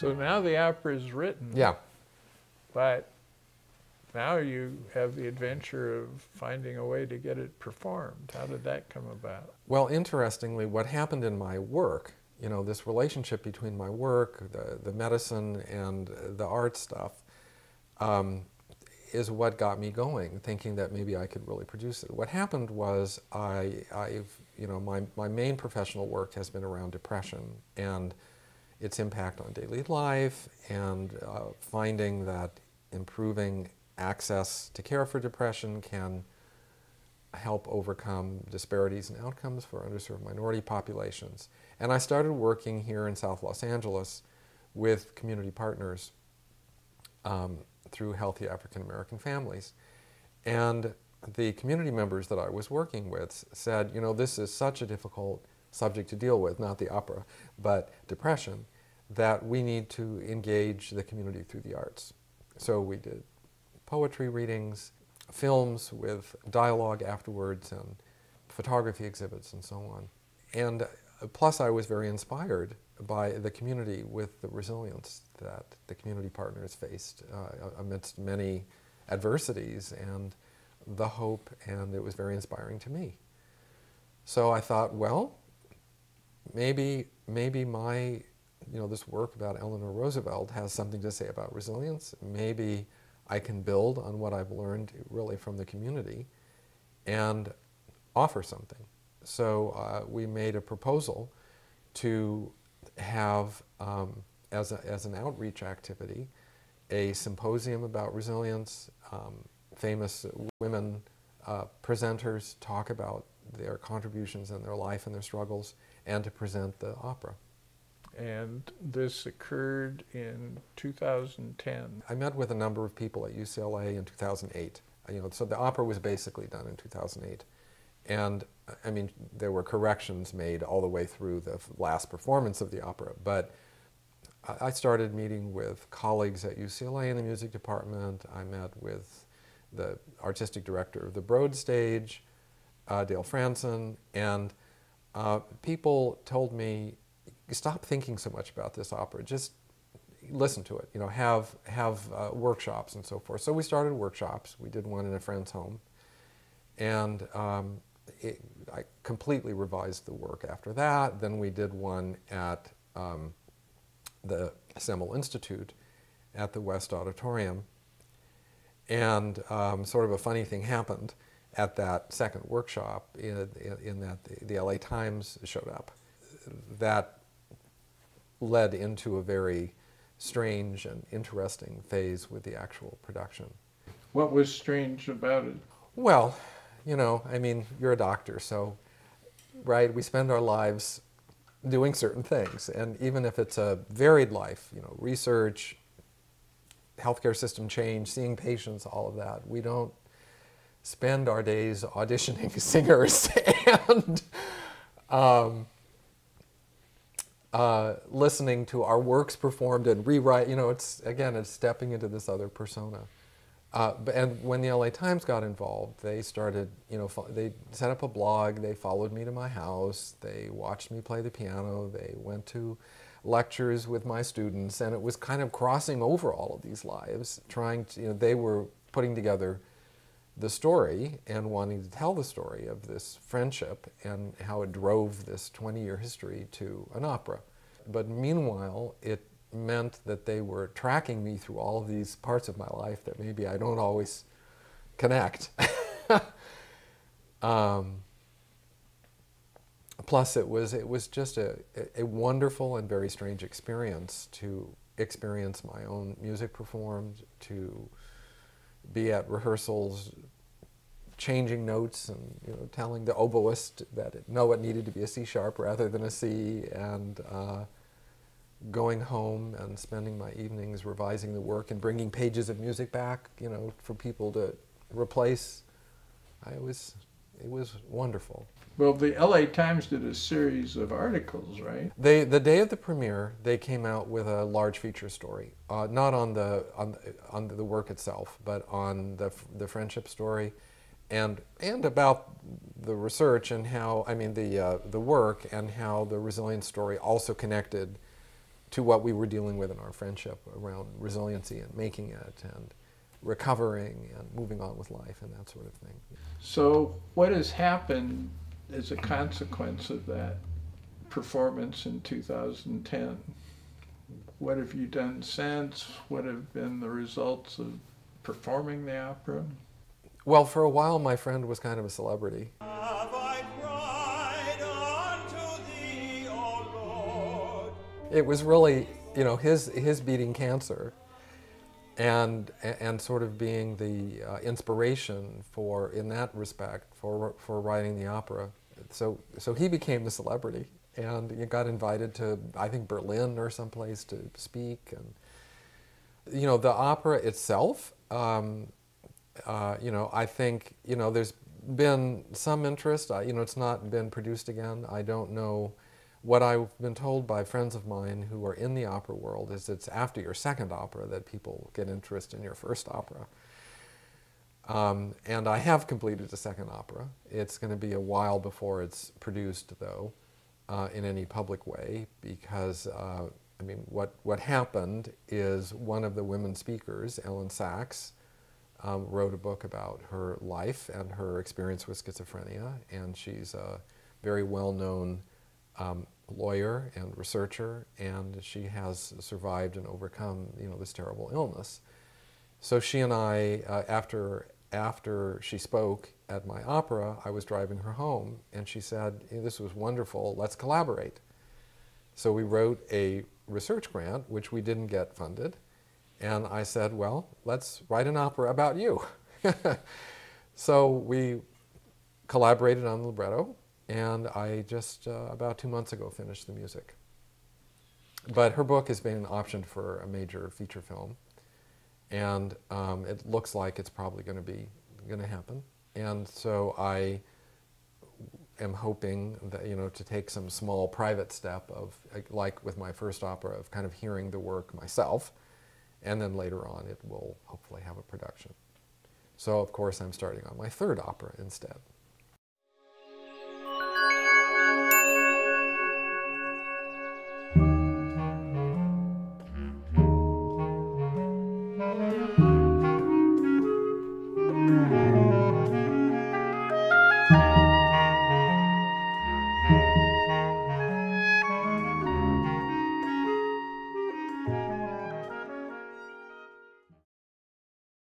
So now the opera is written. Yeah. But now you have the adventure of finding a way to get it performed. How did that come about? Well, interestingly, what happened in my work, you know, this relationship between my work, the, the medicine, and the art stuff, um, is what got me going, thinking that maybe I could really produce it. What happened was I, I've, you know, my, my main professional work has been around depression and its impact on daily life and uh, finding that improving access to care for depression can help overcome disparities in outcomes for underserved minority populations. And I started working here in South Los Angeles with community partners um, through Healthy African American Families. And the community members that I was working with said, you know, this is such a difficult subject to deal with, not the opera, but depression, that we need to engage the community through the arts. So we did poetry readings, films with dialogue afterwards, and photography exhibits, and so on. And uh, plus, I was very inspired by the community with the resilience that the community partners faced uh, amidst many adversities and the hope, and it was very inspiring to me. So I thought, well, maybe maybe my you know this work about Eleanor Roosevelt has something to say about resilience. Maybe I can build on what I've learned really from the community and offer something. So uh, we made a proposal to have, um, as, a, as an outreach activity, a symposium about resilience. Um, famous women uh, presenters talk about their contributions and their life and their struggles, and to present the opera. And this occurred in 2010. I met with a number of people at UCLA in 2008. You know, so the opera was basically done in 2008. And I mean, there were corrections made all the way through the last performance of the opera. But I started meeting with colleagues at UCLA in the music department. I met with the artistic director of the Broad Stage, uh, Dale Franzen, and uh, people told me, stop thinking so much about this opera. Just listen to it. You know, have have uh, workshops and so forth. So we started workshops. We did one in a friend's home, and um, it, I completely revised the work after that. Then we did one at um, the Semel Institute at the West Auditorium, and um, sort of a funny thing happened at that second workshop in, in, in that the, the LA Times showed up. That led into a very strange and interesting phase with the actual production. What was strange about it? Well, you know, I mean, you're a doctor, so, right, we spend our lives doing certain things. And even if it's a varied life, you know, research, healthcare system change, seeing patients, all of that, we don't spend our days auditioning singers and um, uh, listening to our works performed and rewrite. You know, it's again, it's stepping into this other persona. Uh, and when the LA Times got involved, they started, you know, they set up a blog. They followed me to my house. They watched me play the piano. They went to lectures with my students, and it was kind of crossing over all of these lives, trying to, you know, they were putting together the story and wanting to tell the story of this friendship and how it drove this 20 year history to an opera. But meanwhile, it meant that they were tracking me through all of these parts of my life that maybe I don't always connect. um, plus, it was, it was just a, a wonderful and very strange experience to experience my own music performed, to be at rehearsals changing notes and you know telling the oboist that it, no, it needed to be a C sharp rather than a C, and uh, going home and spending my evenings revising the work and bringing pages of music back, you know, for people to replace. I was, it was wonderful. Well, the LA Times did a series of articles, right? They, the day of the premiere, they came out with a large feature story, uh, not on the on the, on the work itself, but on the the friendship story, and and about the research and how I mean the uh, the work and how the resilience story also connected to what we were dealing with in our friendship around resiliency and making it and recovering and moving on with life and that sort of thing. So, what has happened as a consequence of that performance in 2010? What have you done since? What have been the results of performing the opera? Well, for a while, my friend was kind of a celebrity. It was really, you know, his, his beating cancer and, and sort of being the uh, inspiration for, in that respect, for, for writing the opera. So, so he became the celebrity and got invited to, I think, Berlin or someplace to speak. And, you know, the opera itself, um, uh, you know, I think, you know, there's been some interest. Uh, you know, it's not been produced again. I don't know what I've been told by friends of mine who are in the opera world is it's after your second opera that people get interest in your first opera. Um, and I have completed the second opera. It's going to be a while before it's produced, though, uh, in any public way, because uh, I mean, what what happened is one of the women speakers, Elyn Saks, um, wrote a book about her life and her experience with schizophrenia, and she's a very well-known um, lawyer and researcher, and she has survived and overcome, you know, this terrible illness. So she and I, uh, after after she spoke at my opera, I was driving her home, and she said, "This was wonderful. Let's collaborate." So we wrote a research grant, which we didn't get funded, and I said, "Well, let's write an opera about you." so we collaborated on the libretto, and I just uh, about two months ago finished the music. But her book has been optioned for a major feature film, and um, it looks like it's probably going to be going to happen. And so I am hoping that you know to take some small private step of like with my first opera of kind of hearing the work myself, and then later on it will hopefully have a production. So of course I'm starting on my third opera instead.